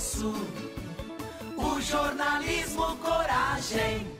osso. O jornalismo coragem.